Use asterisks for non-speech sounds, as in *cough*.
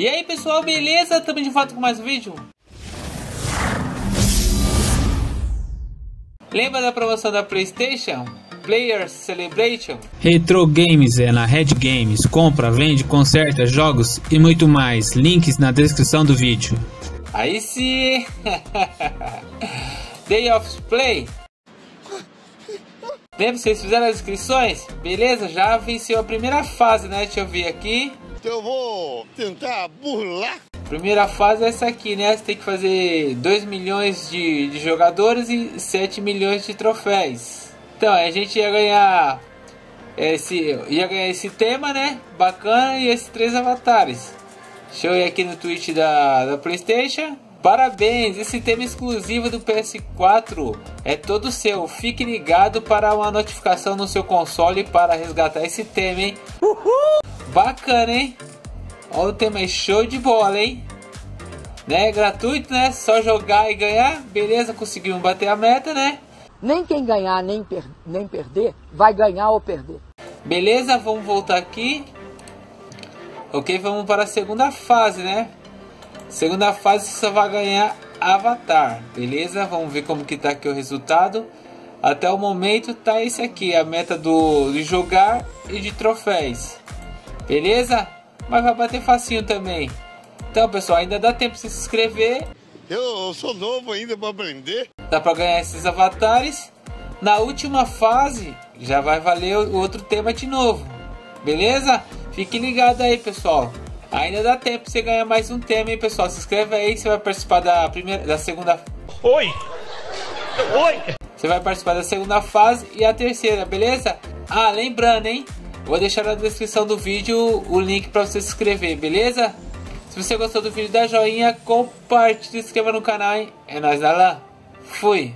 E aí pessoal, beleza? Estamos de volta com mais um vídeo. Lembra da promoção da Playstation? Players Celebration? Retro Games é na Red Games. Compra, vende, conserta, jogos e muito mais. Links na descrição do vídeo. Aí sim! *laughs* Day of Play. Lembra, vocês fizeram as inscrições? Beleza? Já venceu a primeira fase, né? Deixa eu ver aqui. Então eu vou tentar burlar. Primeira fase é essa aqui, né? Você tem que fazer 2 milhões de, de jogadores e 7 milhões de troféus. Então, a gente ia ganhar esse, ia ganhar esse tema, né? Bacana e esses três avatares. Deixa eu ir aqui no Twitch da, da Playstation. Parabéns, esse tema exclusivo do PS4 é todo seu. Fique ligado para uma notificação no seu console para resgatar esse tema, hein? Uhul! Bacana, hein? Olha o tema, é show de bola, hein? Né? Gratuito, né? Só jogar e ganhar. Beleza, conseguimos bater a meta, né? Nem quem ganhar nem, per nem perder vai ganhar ou perder. Beleza, vamos voltar aqui. Ok, vamos para a segunda fase, né? Segunda fase você só vai ganhar Avatar, beleza? Vamos ver como que tá aqui o resultado. Até o momento tá esse aqui, a meta do, de jogar e de troféus. Beleza? Mas vai bater facinho também. Então, pessoal, ainda dá tempo de se inscrever. Eu sou novo ainda para aprender. Dá para ganhar esses avatares. Na última fase, já vai valer o outro tema de novo. Beleza? Fique ligado aí, pessoal. Ainda dá tempo pra você ganhar mais um tema, hein, pessoal? Se inscreve aí você vai participar da primeira, da segunda. Oi! Oi! Você vai participar da segunda fase e a terceira, beleza? Ah, lembrando, hein? Vou deixar na descrição do vídeo o link para você se inscrever, beleza? Se você gostou do vídeo, dá joinha, compartilhe, se inscreva no canal, hein? É nóis, Alan. Fui!